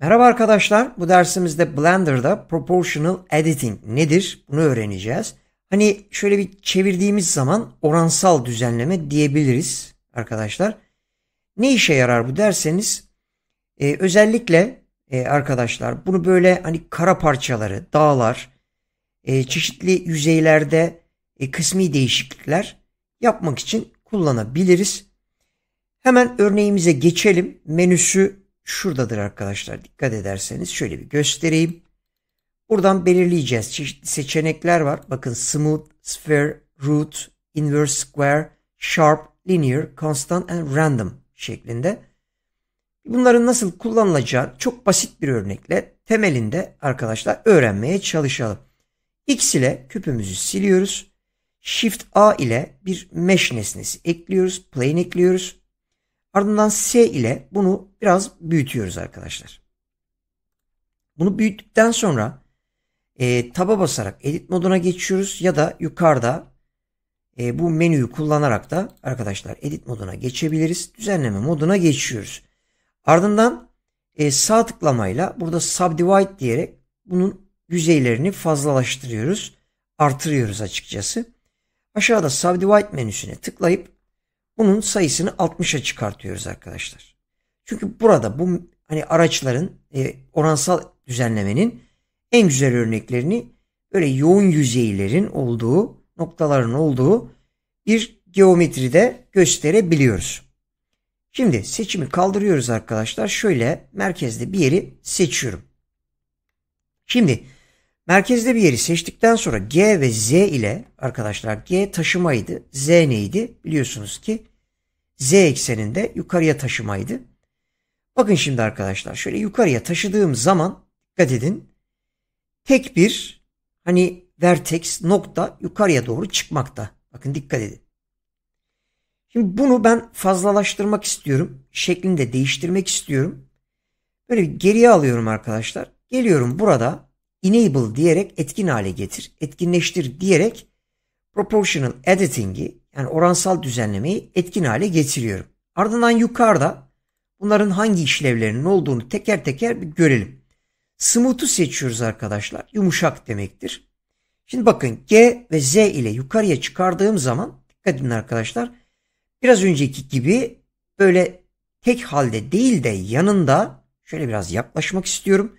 Merhaba arkadaşlar. Bu dersimizde Blender'da Proportional Editing nedir? Bunu öğreneceğiz. Hani şöyle bir çevirdiğimiz zaman oransal düzenleme diyebiliriz arkadaşlar. Ne işe yarar bu derseniz e, özellikle e, arkadaşlar bunu böyle hani kara parçaları, dağlar, e, çeşitli yüzeylerde e, kısmi değişiklikler yapmak için kullanabiliriz. Hemen örneğimize geçelim. Menüsü şuradadır arkadaşlar. Dikkat ederseniz şöyle bir göstereyim. Buradan belirleyeceğiz. Çeşitli seçenekler var. Bakın smooth, sphere, root, inverse square, sharp, linear, constant and random şeklinde. Bunların nasıl kullanılacağı çok basit bir örnekle temelinde arkadaşlar öğrenmeye çalışalım. X ile küpümüzü siliyoruz. Shift A ile bir mesh nesnesi ekliyoruz. Plane ekliyoruz. Ardından S ile bunu biraz büyütüyoruz arkadaşlar. Bunu büyüttükten sonra e, taba basarak edit moduna geçiyoruz ya da yukarıda e, bu menüyü kullanarak da arkadaşlar edit moduna geçebiliriz. Düzenleme moduna geçiyoruz. Ardından e, sağ tıklamayla burada subdivide diyerek bunun yüzeylerini fazlalaştırıyoruz. Artırıyoruz açıkçası. Aşağıda subdivide menüsüne tıklayıp bunun sayısını 60'a çıkartıyoruz arkadaşlar. Çünkü burada bu hani araçların e, oransal düzenlemenin en güzel örneklerini böyle yoğun yüzeylerin olduğu, noktaların olduğu bir geometride gösterebiliyoruz. Şimdi seçimi kaldırıyoruz arkadaşlar. Şöyle merkezde bir yeri seçiyorum. Şimdi merkezde bir yeri seçtikten sonra G ve Z ile arkadaşlar G taşımaydı. Z neydi? Biliyorsunuz ki Z ekseninde yukarıya taşımaydı. Bakın şimdi arkadaşlar şöyle yukarıya taşıdığım zaman dikkat edin. Tek bir hani vertex nokta yukarıya doğru çıkmakta. Bakın dikkat edin. Şimdi bunu ben fazlalaştırmak istiyorum. Şeklini de değiştirmek istiyorum. Böyle bir geriye alıyorum arkadaşlar. Geliyorum burada enable diyerek etkin hale getir, etkinleştir diyerek proportional editing'i yani oransal düzenlemeyi etkin hale getiriyorum. Ardından yukarıda bunların hangi işlevlerinin olduğunu teker teker bir görelim. Smooth'u seçiyoruz arkadaşlar. Yumuşak demektir. Şimdi bakın G ve Z ile yukarıya çıkardığım zaman dikkat edin arkadaşlar. Biraz önceki gibi böyle tek halde değil de yanında şöyle biraz yaklaşmak istiyorum.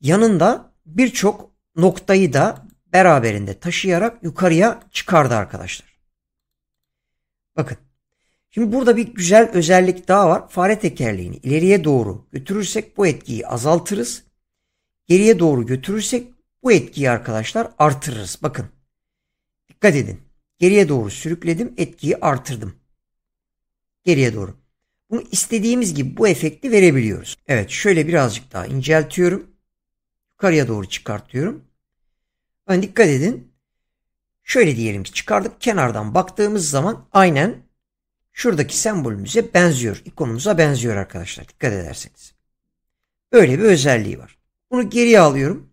Yanında birçok noktayı da beraberinde taşıyarak yukarıya çıkardı arkadaşlar. Bakın. Şimdi burada bir güzel özellik daha var. Fare tekerleğini ileriye doğru götürürsek bu etkiyi azaltırız. Geriye doğru götürürsek bu etkiyi arkadaşlar artırırız. Bakın. Dikkat edin. Geriye doğru sürükledim. Etkiyi artırdım. Geriye doğru. Bunu istediğimiz gibi bu efekti verebiliyoruz. Evet şöyle birazcık daha inceltiyorum. Yukarıya doğru çıkartıyorum. Yani dikkat edin. Şöyle diyelim ki çıkardık kenardan baktığımız zaman aynen şuradaki sembolümüze benziyor. ikonumuza benziyor arkadaşlar. Dikkat ederseniz. Böyle bir özelliği var. Bunu geriye alıyorum.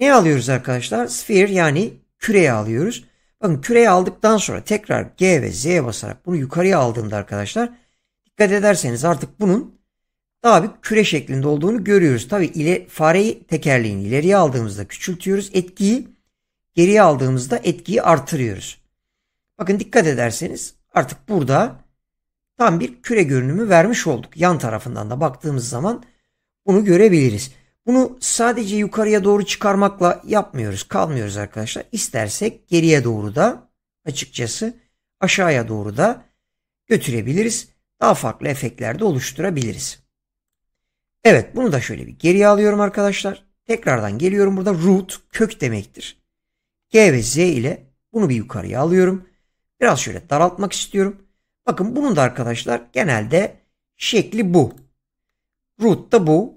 Ne alıyoruz arkadaşlar? Sphere yani küreye alıyoruz. Bakın küreye aldıktan sonra tekrar G ve Z'ye basarak bunu yukarıya aldığımda arkadaşlar dikkat ederseniz artık bunun daha bir küre şeklinde olduğunu görüyoruz. Tabi ile, fareyi tekerleğin ileriye aldığımızda küçültüyoruz. Etkiyi geriye aldığımızda etkiyi artırıyoruz. Bakın dikkat ederseniz artık burada tam bir küre görünümü vermiş olduk. Yan tarafından da baktığımız zaman bunu görebiliriz. Bunu sadece yukarıya doğru çıkarmakla yapmıyoruz, kalmıyoruz arkadaşlar. İstersek geriye doğru da açıkçası aşağıya doğru da götürebiliriz. Daha farklı efektler de oluşturabiliriz. Evet bunu da şöyle bir geriye alıyorum arkadaşlar. Tekrardan geliyorum burada root kök demektir. G ve Z ile bunu bir yukarıya alıyorum. Biraz şöyle daraltmak istiyorum. Bakın bunun da arkadaşlar genelde şekli bu. Root da bu.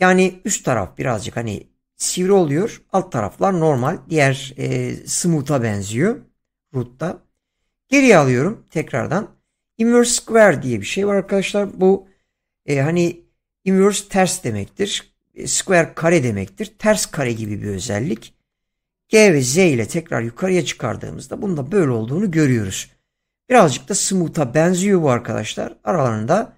Yani üst taraf birazcık hani sivri oluyor. Alt taraflar normal. Diğer e, smooth'a benziyor. Root'ta. Geriye alıyorum tekrardan. Inverse square diye bir şey var arkadaşlar. Bu e, hani inverse ters demektir. E, square kare demektir. Ters kare gibi bir özellik. G ve Z ile tekrar yukarıya çıkardığımızda bunda böyle olduğunu görüyoruz. Birazcık da smooth'a benziyor bu arkadaşlar. Aralarında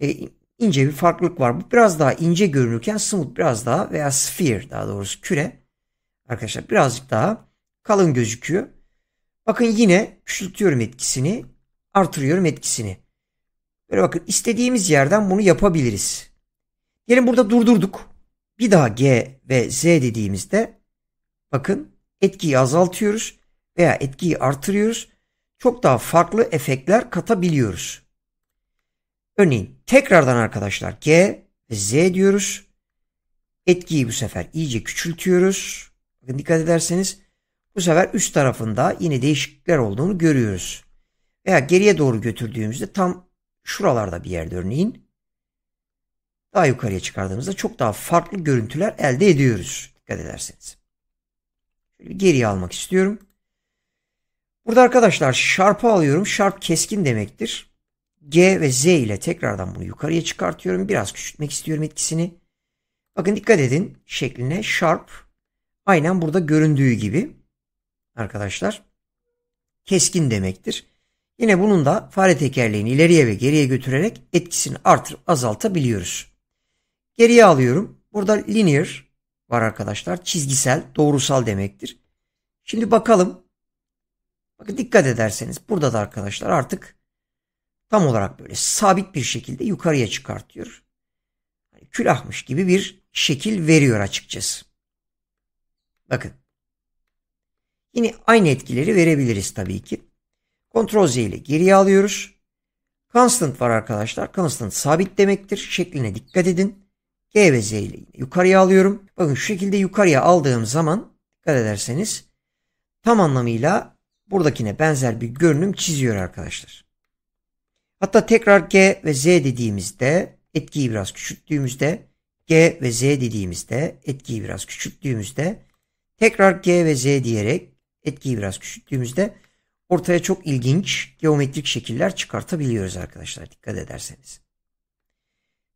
e, ince bir farklılık var. Bu biraz daha ince görünürken smooth biraz daha veya sphere daha doğrusu küre arkadaşlar birazcık daha kalın gözüküyor. Bakın yine küçültüyorum etkisini, artırıyorum etkisini. Böyle bakın istediğimiz yerden bunu yapabiliriz. Gelin burada durdurduk. Bir daha G ve Z dediğimizde bakın etkiyi azaltıyoruz veya etkiyi artırıyoruz. Çok daha farklı efektler katabiliyoruz. Örneğin tekrardan arkadaşlar G ve Z diyoruz. Etkiyi bu sefer iyice küçültüyoruz. Bakın dikkat ederseniz bu sefer üst tarafında yine değişiklikler olduğunu görüyoruz. Veya geriye doğru götürdüğümüzde tam şuralarda bir yerde örneğin daha yukarıya çıkardığımızda çok daha farklı görüntüler elde ediyoruz. Dikkat ederseniz. Geriye almak istiyorum. Burada arkadaşlar Sharp'ı alıyorum. Sharp keskin demektir. G ve Z ile tekrardan bunu yukarıya çıkartıyorum. Biraz küçültmek istiyorum etkisini. Bakın dikkat edin şekline Sharp aynen burada göründüğü gibi arkadaşlar keskin demektir. Yine bunun da fare tekerleğini ileriye ve geriye götürerek etkisini artırıp azaltabiliyoruz. Geriye alıyorum. Burada linear var arkadaşlar. Çizgisel, doğrusal demektir. Şimdi bakalım. Bakın dikkat ederseniz burada da arkadaşlar artık tam olarak böyle sabit bir şekilde yukarıya çıkartıyor. Hani külahmış gibi bir şekil veriyor açıkçası. Bakın. Yine aynı etkileri verebiliriz tabii ki. Ctrl Z ile geriye alıyoruz. Constant var arkadaşlar. Constant sabit demektir. Şekline dikkat edin. G ve Z ile yukarıya alıyorum. Bakın şu şekilde yukarıya aldığım zaman dikkat ederseniz tam anlamıyla buradakine benzer bir görünüm çiziyor arkadaşlar. Hatta tekrar G ve Z dediğimizde etkiyi biraz küçülttüğümüzde G ve Z dediğimizde etkiyi biraz küçülttüğümüzde tekrar G ve Z diyerek etkiyi biraz küçülttüğümüzde ortaya çok ilginç geometrik şekiller çıkartabiliyoruz arkadaşlar dikkat ederseniz.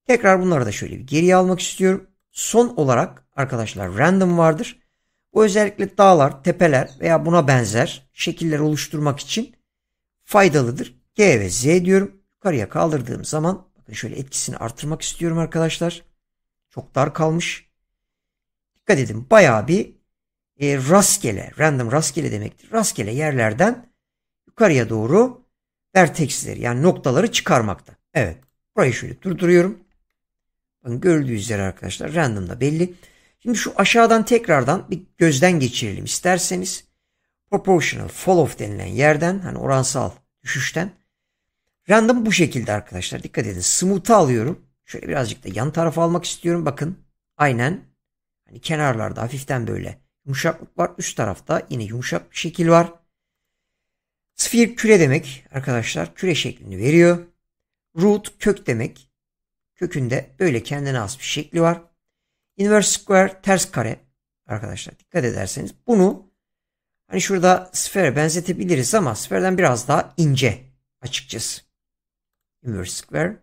Tekrar bunları da şöyle bir geriye almak istiyorum. Son olarak arkadaşlar random vardır. Bu özellikle dağlar, tepeler veya buna benzer şekiller oluşturmak için faydalıdır. G ve Z diyorum. Yukarıya kaldırdığım zaman bakın şöyle etkisini artırmak istiyorum arkadaşlar. Çok dar kalmış. Dikkat edin bayağı bir e, rastgele, random rastgele demektir. Rastgele yerlerden yukarıya doğru vertexleri yani noktaları çıkarmakta. Evet. Burayı şöyle durduruyorum. Bakın görüldüğü üzere arkadaşlar random da belli. Şimdi şu aşağıdan tekrardan bir gözden geçirelim isterseniz. Proportional fall off denilen yerden hani oransal düşüşten random bu şekilde arkadaşlar. Dikkat edin. Smooth'u alıyorum. Şöyle birazcık da yan tarafa almak istiyorum. Bakın aynen hani kenarlarda hafiften böyle yumuşaklık var. Üst tarafta yine yumuşak bir şekil var. Sphere küre demek arkadaşlar. Küre şeklini veriyor. Root kök demek. Kökünde böyle kendine az bir şekli var. Inverse square ters kare arkadaşlar dikkat ederseniz bunu hani şurada sfere benzetebiliriz ama sferden biraz daha ince açıkçası. Inverse square.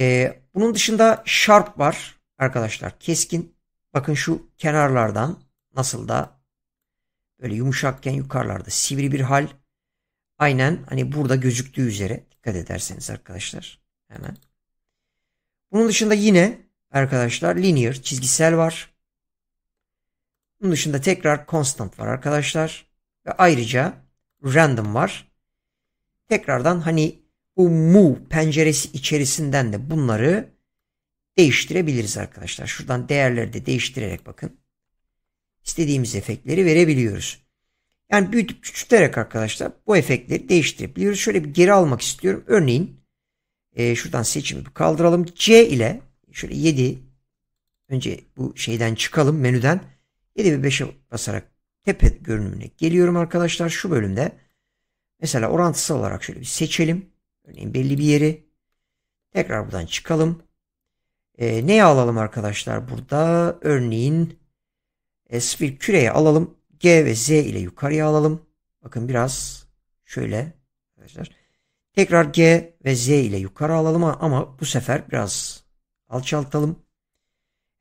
Ee, bunun dışında sharp var arkadaşlar keskin. Bakın şu kenarlardan nasıl da böyle yumuşakken yukarılarda sivri bir hal. Aynen hani burada gözüktüğü üzere dikkat ederseniz arkadaşlar hemen. Bunun dışında yine arkadaşlar linear çizgisel var. Bunun dışında tekrar constant var arkadaşlar. Ve ayrıca random var. Tekrardan hani bu move penceresi içerisinden de bunları değiştirebiliriz arkadaşlar. Şuradan değerleri de değiştirerek bakın. istediğimiz efektleri verebiliyoruz. Yani büyütüp küçülterek arkadaşlar bu efektleri değiştirebiliyoruz. Şöyle bir geri almak istiyorum. Örneğin e, şuradan seçimi bir kaldıralım. C ile şöyle 7 önce bu şeyden çıkalım menüden 7 ve 5'e basarak tepe görünümüne geliyorum arkadaşlar. Şu bölümde mesela orantısal olarak şöyle bir seçelim. Örneğin belli bir yeri. Tekrar buradan çıkalım. E, neye alalım arkadaşlar burada? Örneğin e, spir küreye alalım. G ve Z ile yukarıya alalım. Bakın biraz şöyle arkadaşlar. Tekrar G ve Z ile yukarı alalım ama bu sefer biraz alçaltalım.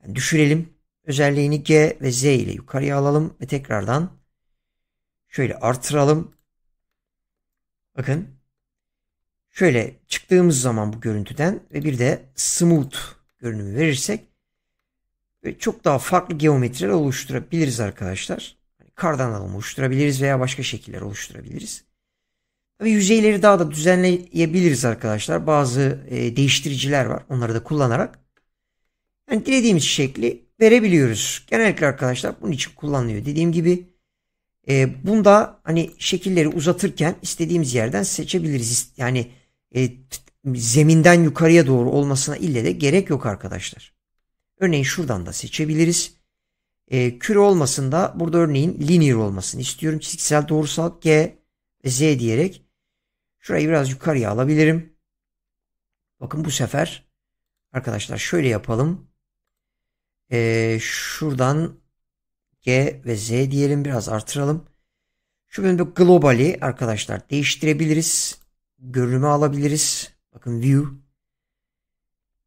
Yani düşürelim. Özelliğini G ve Z ile yukarıya alalım ve tekrardan şöyle artıralım. Bakın şöyle çıktığımız zaman bu görüntüden ve bir de smooth görünümü verirsek çok daha farklı geometriler oluşturabiliriz arkadaşlar. Kardan alım oluşturabiliriz veya başka şekiller oluşturabiliriz. Tabii yüzeyleri daha da düzenleyebiliriz arkadaşlar. Bazı e, değiştiriciler var. Onları da kullanarak. Yani dilediğimiz şekli verebiliyoruz. Genellikle arkadaşlar bunun için kullanılıyor. Dediğim gibi e, bunda hani şekilleri uzatırken istediğimiz yerden seçebiliriz. Yani e, zeminden yukarıya doğru olmasına ille de gerek yok arkadaşlar. Örneğin şuradan da seçebiliriz. E, küre olmasın da burada örneğin linear olmasını istiyorum. Çizgisel doğrusal G ve Z diyerek şurayı biraz yukarıya alabilirim. Bakın bu sefer arkadaşlar şöyle yapalım. E, şuradan G ve Z diyelim biraz artıralım. Şu bölümde globali arkadaşlar değiştirebiliriz. Görünümü alabiliriz. Bakın view.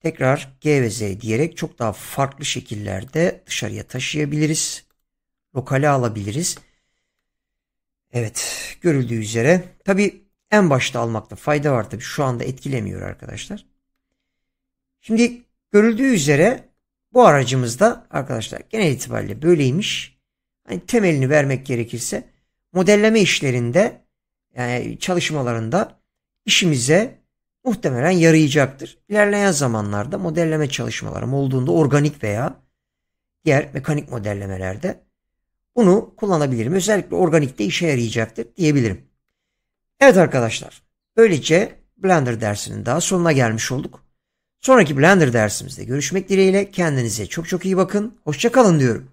Tekrar G ve Z diyerek çok daha farklı şekillerde dışarıya taşıyabiliriz. Lokale alabiliriz. Evet görüldüğü üzere. Tabi en başta almakta fayda var tabi şu anda etkilemiyor arkadaşlar. Şimdi görüldüğü üzere bu aracımızda arkadaşlar genel itibariyle böyleymiş. Hani temelini vermek gerekirse modelleme işlerinde yani çalışmalarında işimize muhtemelen yarayacaktır. İlerleyen zamanlarda modelleme çalışmalarım olduğunda organik veya diğer mekanik modellemelerde bunu kullanabilirim. Özellikle organikte işe yarayacaktır diyebilirim. Evet arkadaşlar böylece Blender dersinin daha sonuna gelmiş olduk. Sonraki Blender dersimizde görüşmek dileğiyle kendinize çok çok iyi bakın. Hoşçakalın diyorum.